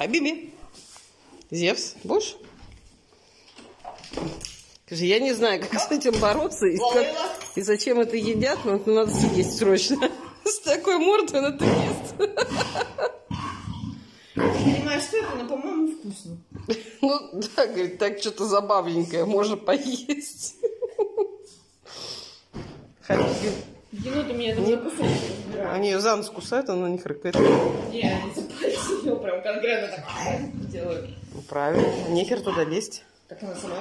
Хабиби. Зевс, будешь? Скажи, я не знаю, как с этим бороться и, как- и зачем это едят, но это надо съесть срочно. С такой мордой надо есть. Не понимаю, что это, но, по-моему, вкусно. Ну, да, говорит, так что-то забавненькое, можно поесть. Хабиби. Енот у меня там на кусочки разбирают. Они ее за нос кусают, она не хрыкает. Не, они за пальцы её прям конкретно так делают. Ну, правильно, нехер туда лезть. Так она сама